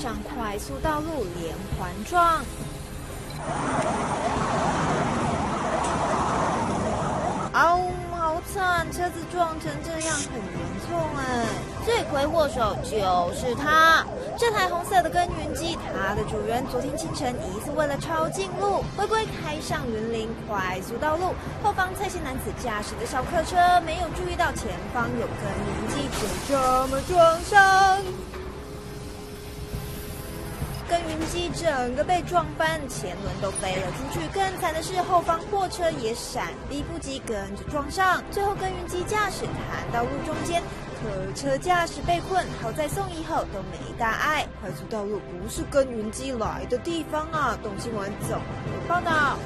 上快速道路连环撞。啊，好惨！车子撞成这样很严重哎，罪魁祸首就是他。这台红色的耕耘机，它的主人昨天清晨疑似为了抄近路，违规开上云林快速道路，后方蔡姓男子驾驶的小客车没有注意到前方有耕耘机，就这么撞上。耕云机整个被撞翻，前轮都飞了出去。更惨的是，后方货车也闪避不及，跟着撞上。最后，耕云机驾驶弹到路中间。客车驾驶被困，好在送医后都没大碍。快速道路不是耕云机来的地方啊！董新闻总报道。